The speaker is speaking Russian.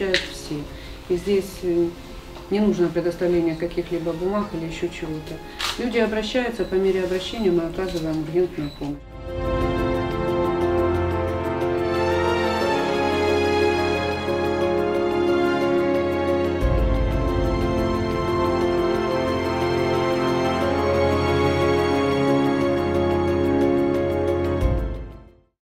получают все. И здесь э, не нужно предоставление каких-либо бумаг или еще чего-то. Люди обращаются, по мере обращения мы оказываем клиентную помощь.